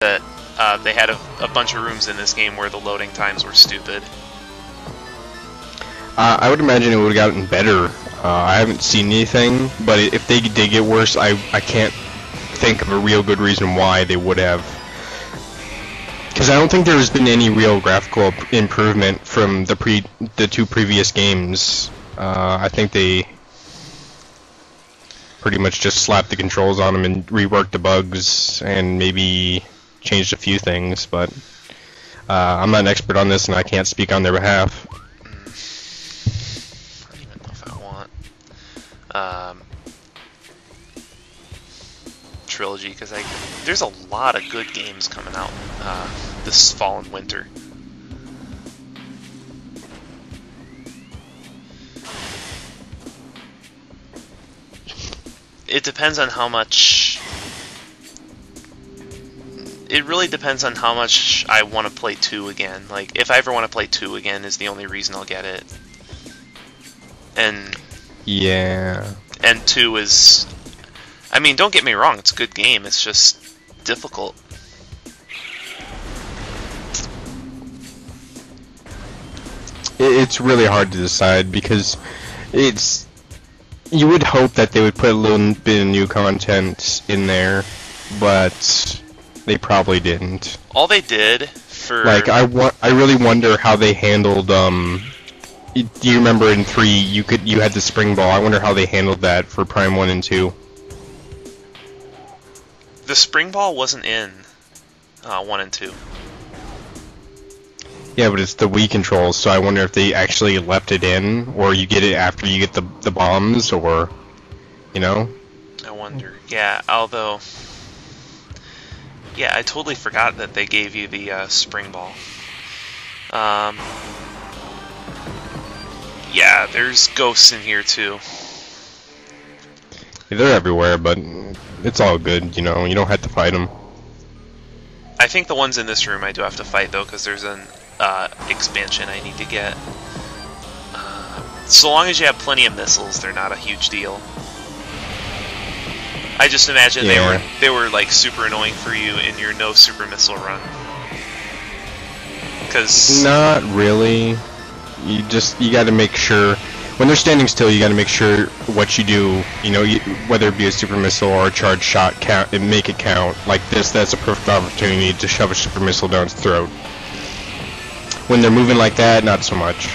that uh, they had a, a bunch of rooms in this game where the loading times were stupid. Uh, I would imagine it would have gotten better. Uh, I haven't seen anything, but if they did get worse, I I can't think of a real good reason why they would have. Because I don't think there's been any real graphical improvement from the pre the two previous games. Uh, I think they pretty much just slapped the controls on them and reworked the bugs and maybe changed a few things. But uh, I'm not an expert on this, and I can't speak on their behalf. I don't even know if I want um, trilogy because I there's a lot of good games coming out uh, this fall and winter. It depends on how much. It really depends on how much I want to play 2 again. Like, if I ever want to play 2 again, is the only reason I'll get it. And Yeah. and two is I mean, don't get me wrong, it's a good game, it's just difficult. It's really hard to decide because it's. You would hope that they would put a little bit of new content in there, but they probably didn't. All they did for Like I want, I really wonder how they handled. Um, do you remember in three you could you had the spring ball? I wonder how they handled that for Prime One and Two. the spring ball wasn't in uh, one and two. Yeah, but it's the Wii controls, so I wonder if they actually left it in, or you get it after you get the the bombs, or you know. I wonder. Yeah, although Yeah, I totally forgot that they gave you the uh, spring ball. Um Yeah, there's ghosts in here too. They're everywhere, but it's all good, you know. You don't have to fight them. I think the ones in this room I do have to fight though, because there's an uh, expansion I need to get. Uh, so long as you have plenty of missiles, they're not a huge deal. I just imagine they were they were like super annoying for you in your no super missile run. Because Not really. You just you got to make sure when they're standing still, you got to make sure what you do. You know, you, whether it be a super missile or a charge shot, count and make it count. Like this, that's a perfect opportunity to shove a super missile down its throat. When they're moving like that, not so much.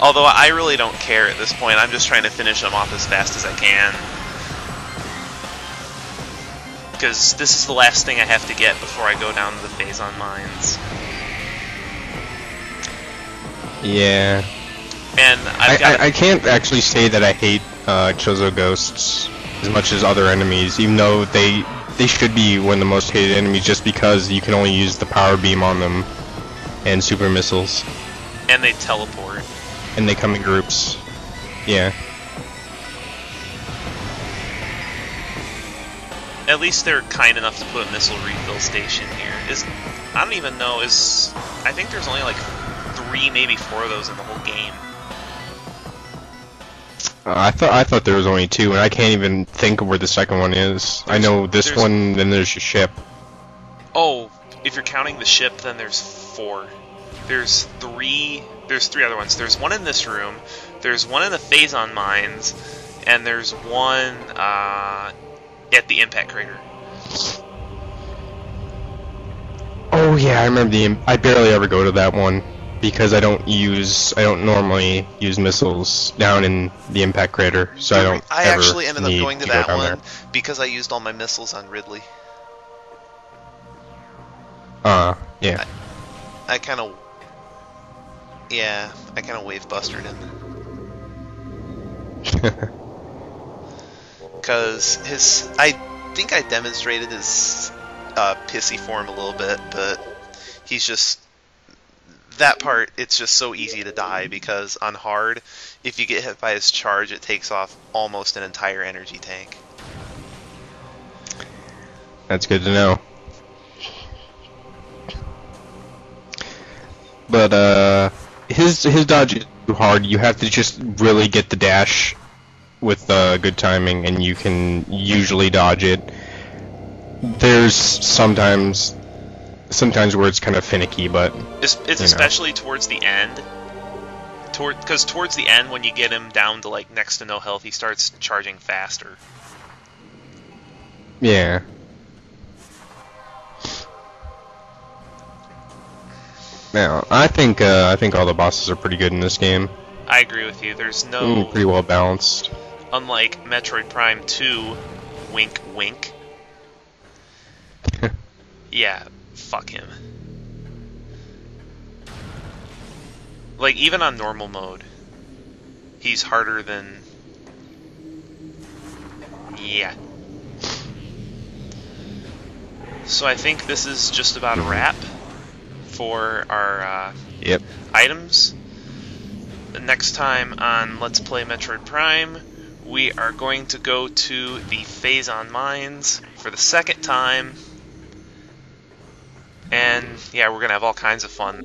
Although I really don't care at this point, I'm just trying to finish them off as fast as I can. Because this is the last thing I have to get before I go down to the Phazon mines. Yeah. And I, I've got I, I can't actually say that I hate uh, Chozo ghosts as much as other enemies, even though they they should be one of the most hated enemies just because you can only use the power beam on them and super missiles, and they teleport. And they come in groups. Yeah. At least they're kind enough to put a missile refill station here. Is I don't even know is I think there's only like three, maybe four of those in the whole game. Uh, I thought I thought there was only two, and I can't even think of where the second one is. I know this one, then there's your ship. Oh, if you're counting the ship, then there's four. There's three. There's three other ones. There's one in this room. There's one in the Phazon mines, and there's one uh, at the impact crater. Oh yeah, I remember the. I barely ever go to that one because I don't use. I don't normally use missiles down in the impact crater, so I don't. I ever actually ended up going to go that down one there. because I used all my missiles on Ridley. Uh, yeah. I kind of, yeah, I kind of wave bustered him because his. I think I demonstrated his uh, pissy form a little bit, but he's just that part. It's just so easy to die because on hard, if you get hit by his charge, it takes off almost an entire energy tank. That's good to know. But uh, his his dodge is too hard. You have to just really get the dash with uh, good timing, and you can usually dodge it. there's sometimes sometimes where it's kind of finicky, but It's, it's You know. especially towards the end. Toward because towards the end, when you get him down to like next to no health, he starts charging faster. yeah. Now, I think uh, I think all the bosses are pretty good in this game. I agree with you. There's no Mm, pretty well balanced. unlike Metroid Prime 2, wink wink. Yeah, fuck him. Like even on normal mode, he's harder than yeah. So I think this is just about a wrap for our uh, Yep. items. The next time on Let's Play Metroid Prime, we are going to go to the Phazon Mines for the second time. And yeah, we're going to have all kinds of fun.